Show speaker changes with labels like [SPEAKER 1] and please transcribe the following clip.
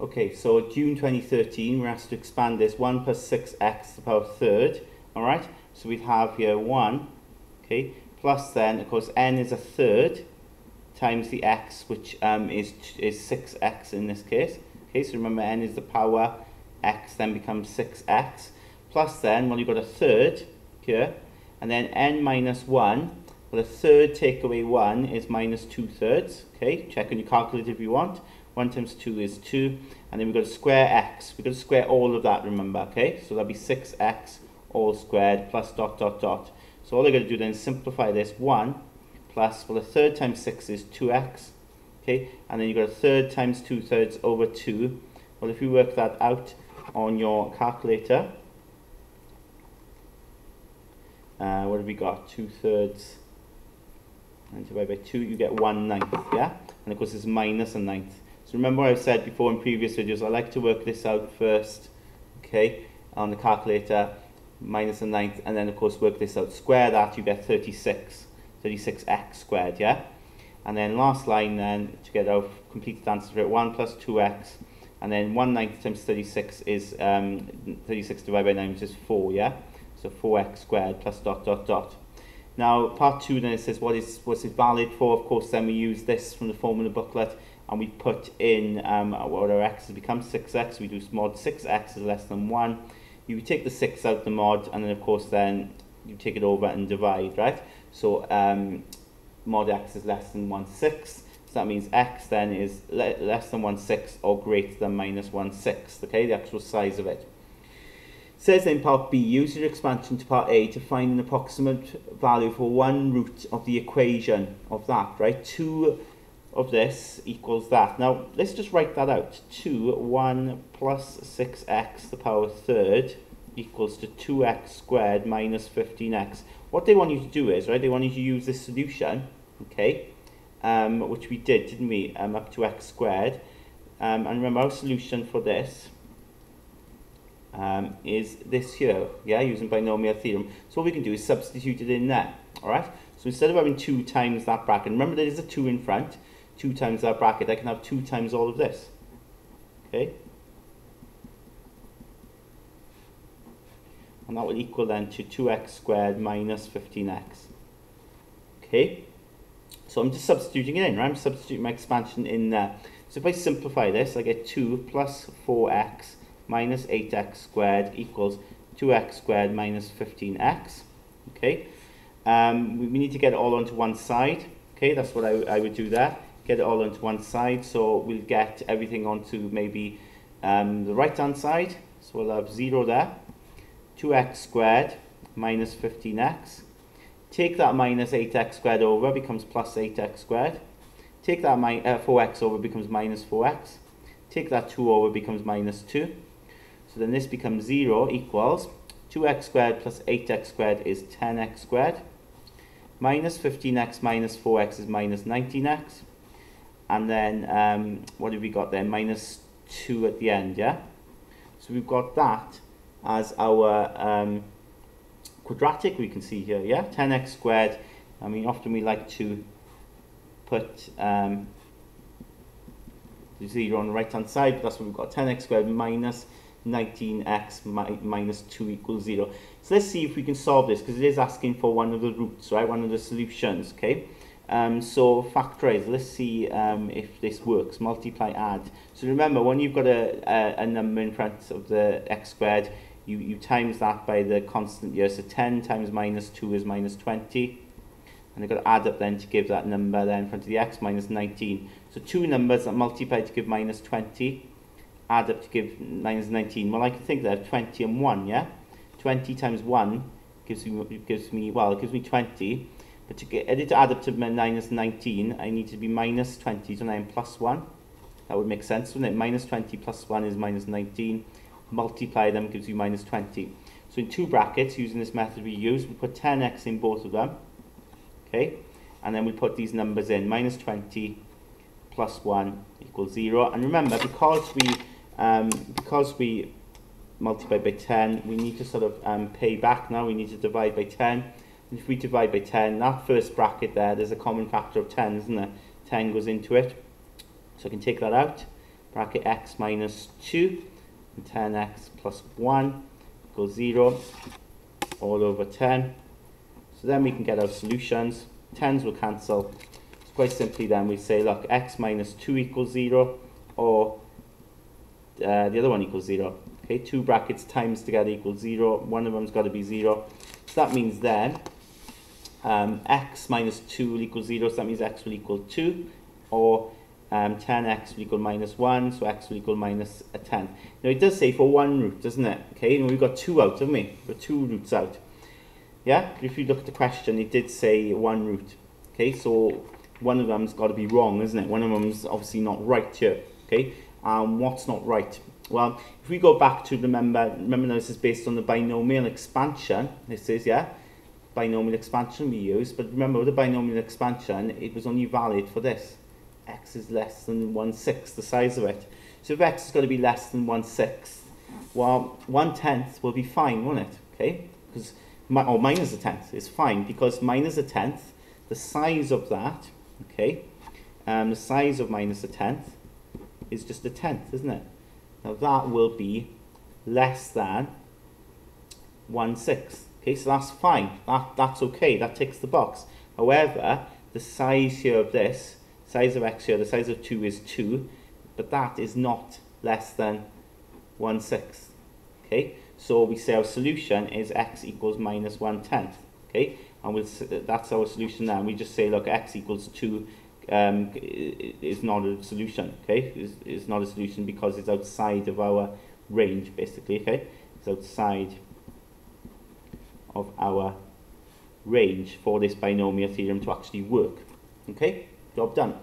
[SPEAKER 1] Okay, so June 2013, we're asked to expand this 1 plus 6x to the power third. Alright, so we'd have here 1, okay, plus then, of course, n is a third times the x, which um, is, is 6x in this case. Okay, so remember n is the power, x then becomes 6x. Plus then, well, you've got a third here, and then n minus 1, well, a third take away 1 is minus 2 thirds. Okay, check on your calculator if you want. 1 times 2 is 2, and then we've got to square x. We've got to square all of that, remember, okay? So that'll be 6x all squared plus dot dot dot. So all I've got to do then is simplify this. 1 plus, well, a third times 6 is 2x, okay? And then you've got a third times 2 thirds over 2. Well, if you work that out on your calculator, uh, what have we got? 2 thirds and divided by 2, you get 1 ninth, yeah? And of course, it's minus a ninth. So remember I've said before in previous videos, I like to work this out first, okay, on the calculator, minus a ninth, and then of course work this out. Square that, you get 36, 36x squared, yeah? And then last line then, to get our completed answer for it, 1 plus 2x, and then 1 ninth times 36 is um, 36 divided by 9, which is 4, yeah? So 4x squared plus dot dot dot. Now, part 2 then it says what is what's it valid for? Of course, then we use this from the formula booklet and we put in um, what our x has become 6x. We do mod 6x is less than 1 you take the 6 out the mod, and then of course then you take it over and divide, right? So um, mod x is less than 1 6. So that means x then is le less than 1 6 or greater than minus 1 6, okay, the actual size of it. It says in part B, use your expansion to part A to find an approximate value for one root of the equation of that, right? 2 of this equals that. Now, let's just write that out. 2, 1 plus 6x, the power third, equals to 2x squared minus 15x. What they want you to do is, right, they want you to use this solution, okay, um, which we did, didn't we, um, up to x squared. Um, and remember, our solution for this um, is this here, yeah, using binomial theorem. So what we can do is substitute it in there, all right? So instead of having 2 times that bracket, remember there is a 2 in front, 2 times that bracket, I can have 2 times all of this. Okay? And that will equal then to 2x squared minus 15x. Okay? So I'm just substituting it in, right? I'm substituting my expansion in there. So if I simplify this, I get 2 plus 4x minus 8x squared equals 2x squared minus 15x. Okay? Um, we, need to get it all onto one side. Okay, that's what I, I would do there get it all onto one side. So we'll get everything onto maybe um, the right hand side. So we'll have 0 there. 2x squared minus 15x. Take that minus 8x squared over, becomes plus 8x squared. Take that uh, 4x over, becomes minus 4x. Take that 2 over, becomes minus 2. So then this becomes 0 equals 2x squared plus 8x squared is 10x squared. Minus 15x minus 4x is minus 19x and then um, what have we got there? Minus 2 at the end, yeah? So we've got that as our um, quadratic, we can see here, yeah? 10x squared. I mean, often we like to put um, 0 on the right-hand side, but that's what we've got, 10x squared minus 19x mi minus 2 equals 0. So let's see if we can solve this, because it is asking for one of the roots, right? One of the solutions, okay? Um, so factorize, let's see um, if this works, multiply, add. So remember, when you've got a, a, a number in front of the x squared, you, you times that by the constant here. So 10 times minus 2 is minus 20. And I've got to add up then to give that number then in front of the x minus 19. So two numbers that multiply to give minus 20, add up to give minus 19. Well, I can think that 20 and 1, yeah? 20 times 1 gives me, gives me well, it gives me 20. But to add up to minus 19, I need to be minus 20, so I'm plus 1. That would make sense, wouldn't it? Minus 20 plus 1 is minus 19. Multiply them gives you minus 20. So in two brackets, using this method we use, we put 10x in both of them. Okay? And then we put these numbers in. Minus 20 plus 1 equals 0. And remember, because we, um, because we multiply by 10, we need to sort of um, pay back now. We need to divide by 10 if we divide by 10, that first bracket there, there's a common factor of 10, isn't there? 10 goes into it. So I can take that out. bracket x minus 2 and 10x plus 1 equals 0 all over 10. So then we can get our solutions. 10s will cancel. So quite simply then we say, look, x minus 2 equals 0 or uh, the other one equals 0. Okay, two brackets times together equals 0. One of them's got to be 0. So that means then um, x minus 2 will equal 0, so that means x will equal 2. Or um, 10x will equal minus 1, so x will equal minus a 10. Now it does say for one root, doesn't it? Okay, and we've got two out, haven't we? We've got two roots out. Yeah, if you look at the question, it did say one root. Okay, so one of them's got to be wrong, isn't it? One of them's obviously not right here. Okay, um, what's not right? Well, if we go back to remember, remember this is based on the binomial expansion. This is, yeah, binomial expansion we use. But remember, the binomial expansion, it was only valid for this x is less than 1 sixth, the size of it. So if x is going to be less than 1 sixth, well, 1 tenth will be fine, won't it? Okay? Because, or minus a tenth is fine, because minus a tenth, the size of that, okay, um, the size of minus a tenth is just a tenth, isn't it? Now that will be less than 1 sixth. Okay, so that's fine. That, that's okay. That ticks the box. However, the size here of this size of x here, the size of 2 is 2, but that is not less than 1 sixth. Okay, so we say our solution is x equals minus 1 tenth. Okay, and we'll, that's our solution now. And we just say, look, x equals 2 um, is not a solution. Okay, is, is not a solution because it's outside of our range, basically. Okay, it's outside of our range for this binomial theorem to actually work. Okay? Job done.